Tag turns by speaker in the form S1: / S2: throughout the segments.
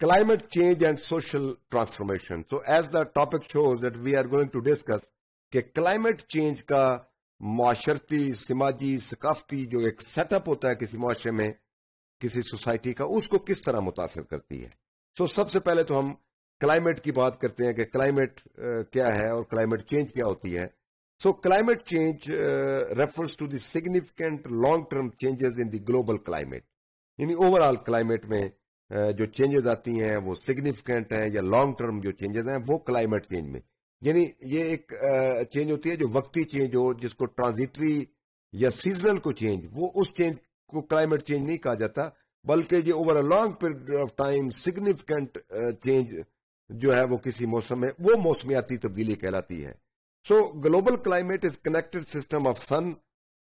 S1: climate change and social transformation. So as the topic shows that we are going to discuss कि climate change का माशरती समाजी सकाफती जो एक सेटअप होता है किसी माशरे में किसी सोसाइटी का उसको किस तरह मुतासर करती है? सो so, सबसे पहले तो हम क्लाइमेट की बात करते हैं कि क्लाइमेट क्या है और क्लाइमेट चेंज क्या होती है। So climate change refers to the significant long term changes in the global climate यानी ओवरऑल क्लाइमेट में जो चेंजेस आती हैं, वो सिग्निफिकेंट हैं या लॉन्ग टर्म जो चेंजेस हैं, वो क्लाइमेट चेंज में। यानी ये एक चेंज होती है जो वक्ती चेंज हो, जिसको ट्रांजिटरी या सीजनल को चेंज वो उस चेंज को क्लाइमेट चेंज नहीं कहा जाता, बल्कि ये over a long period of time significant change जो है वो किसी मौसम में, वो मौसमियाती तब्दीली कहलाती है। So global climate is connected system of sun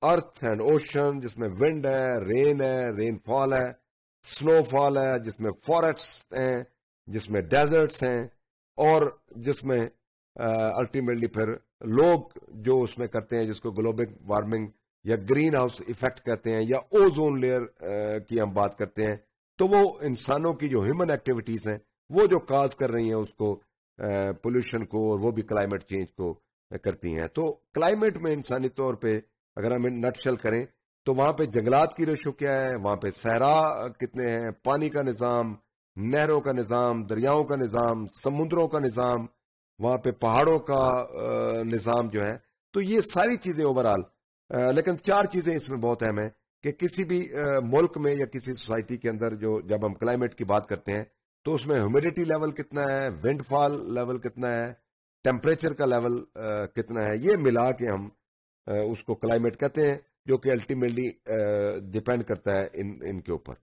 S1: earth and ocean जिसमें विंड है रेन है रेनफॉल है। स्नोफॉल है, जिसमें फॉरेस्ट हैं, जिसमें डेजर्ट्स हैं, और जिसमें अल्टीमेटली फिर लोग जो उसमें करते हैं, जिसको ग्लोबल वार्मिंग या ग्रीन हाउस इफ़ेक्ट कहते हैं, या ओजोन लेयर की हम बात करते हैं तो वो इंसानों की जो ह्यूमन एक्टिविटीज़ हैं, वो जो काज कर रही हैं, उसको पोल्यूशन को और वो भी क्लाइमेट चेंज को करती हैं। तो क्लाइमेट में इंसानी तौर पे अगर हम नटशल करें तो वहाँ पे जंगलात की रेशो क्या है? वहाँ पे सहरा कितने हैं? पानी का निज़ाम, नहरों का निज़ाम, दरियाओं का निज़ाम, समुद्रों का निज़ाम, वहाँ पे पहाड़ों का निज़ाम जो है। तो ये सारी चीज़ें ओवरऑल लेकिन चार चीज़ें इसमें बहुत अहम है कि किसी भी मुल्क में या किसी सोसाइटी के अंदर जो, जब हम क्लाइमेट की बात करते हैं तो उसमें ह्यूमिडिटी लेवल कितना है? विंडफॉल लेवल कितना है? टेम्परेचर का लेवल कितना है? ये मिला के हम उसको क्लाइमेट कहते हैं। जो कि अल्टीमेटली डिपेंड करता है इन, इनके ऊपर।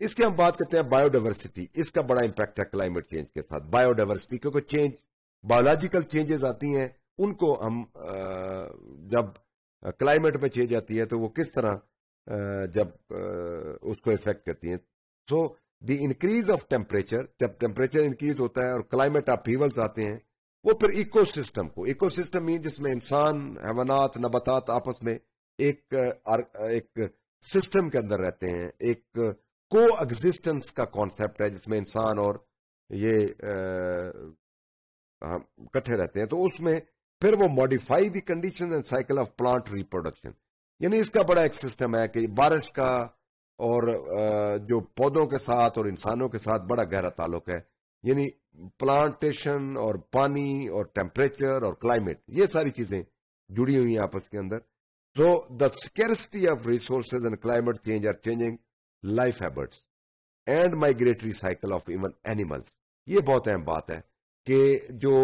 S1: इसके हम बात करते हैं बायोडाइवर्सिटी इसका बड़ा इंपैक्ट है क्लाइमेट चेंज के साथ। बायोडाइवर्सिटी क्योंकि चेंज बायोलॉजिकल चेंजेस आती हैं, उनको हम जब क्लाइमेट में चेंज आती है तो वो किस तरह जब उसको इफ़ेक्ट करती हैं। So the increase of temperature जब टेम्परेचर इंक्रीज होता है और क्लाइमेट अपीवल्स आते हैं, वो फिर इकोसिस्टम को इकोसिस्टम मीन जिसमें इंसान हैवानात नबतात आपस में एक एक सिस्टम के अंदर रहते हैं। एक को एग्जिस्टेंस का कॉन्सेप्ट है, जिसमें इंसान और ये इकट्ठे रहते हैं। तो उसमें फिर वो modify the condition and cycle of plant reproduction यानी इसका बड़ा एक सिस्टम है कि बारिश का और जो पौधों के साथ और इंसानों के साथ बड़ा गहरा ताल्लुक है। यानी प्लांटेशन और पानी और टेम्परेचर और क्लाइमेट ये सारी चीज़ें जुड़ी हुई हैं आपस के अंदर। So the scarcity of resources and climate change are changing life habits and migratory cycle of even animals. ये बहुत अहम बात है कि जो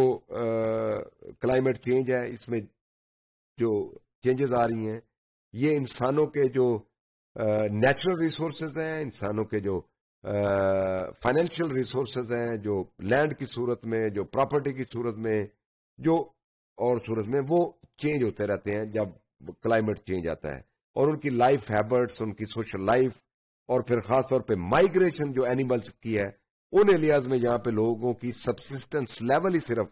S1: क्लाइमेट चेंज है इसमें जो चेंजेस आ रही हैं ये इंसानों के जो नेचुरल रिसोर्सेज हैं इंसानों के जो फाइनेंशियल uh, रिसोर्सेज हैं जो लैंड की सूरत में जो प्रॉपर्टी की सूरत में जो और सूरत में वो चेंज होते रहते हैं जब क्लाइमेट चेंज आता है और उनकी लाइफ हैबिट्स उनकी सोशल लाइफ और फिर खासतौर पे माइग्रेशन जो एनिमल्स की है, उन एरियाज़ में जहाँ पे लोगों की सबसिस्टेंस लेवल ही सिर्फ़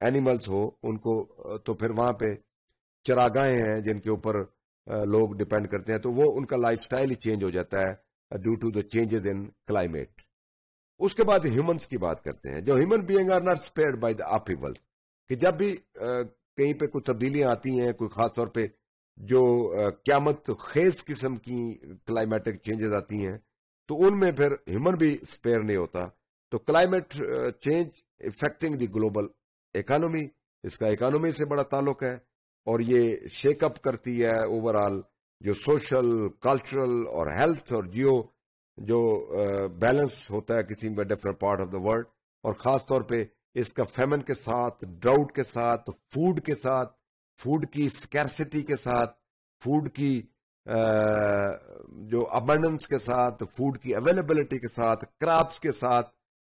S1: एनिमल्स हो, उनको तो फिर वहाँ पे चरागाहें हैं जिनके ऊपर लोग डिपेंड करते हैं तो वो उनका लाइफ ही चेंज हो जाता है due to the changes in climate उसके बाद ह्यूमंस की बात करते हैं। जो human being are not spared by the upheavals कि जब भी कहीं पे कुछ तब्दीलियाँ आती हैं, कोई खास तौर जो क्यामत खेज किस्म की क्लाइमेटिक चेंजेस आती हैं तो उनमें फिर ह्यूमन भी स्पेयर नहीं होता। तो climate change affecting the global economy, इसका इकोनॉमी से बड़ा ताल्लुक है, और ये शेकअप करती है ओवरऑल जो सोशल कल्चरल और हेल्थ और जियो जो बैलेंस होता है किसी में different part of the world और खास तौर पे इसका फेमन के साथ ड्राउट के साथ फ़ूड के साथ फ़ूड की स्कैरसिटी के साथ, फ़ूड की जो अबंडेंस के साथ, फ़ूड की अवेलेबिलिटी के साथ क्रॉप्स के साथ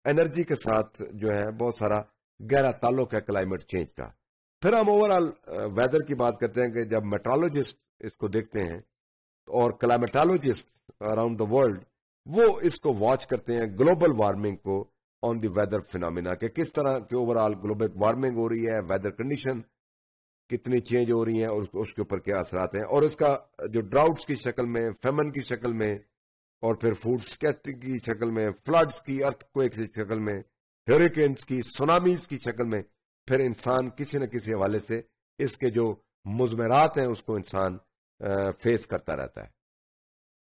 S1: एनर्जी के साथ जो है बहुत सारा गहरा ताल्लुक है क्लाइमेट चेंज का। फिर हम ओवरऑल वेदर की बात करते हैं कि जब मेट्रोलॉजिस्ट इसको देखते हैं, और क्लाइमेटोलॉजिस्ट अराउंड द वर्ल्ड वो इसको वॉच करते हैं ग्लोबल वार्मिंग को ऑन द वेदर फिनोमिना के। किस तरह की ओवरऑल ग्लोबल वार्मिंग हो रही है वेदर कंडीशन कितनी चेंज हो रही हैं और उसके ऊपर क्या असरात हैं। और उसका, जो ड्राउट्स की शक्ल में फेमन की शक्ल में, और फिर फ़ूड स्केटिंग की शक्ल में फ्लड्स की अर्थ को की शक्ल में हेरिकेन्स की सुनामीज की शक्ल में, फिर इंसान किसी न किसी हवाले से इसके जो मुजमरात हैं, उसको इंसान फेस करता रहता है।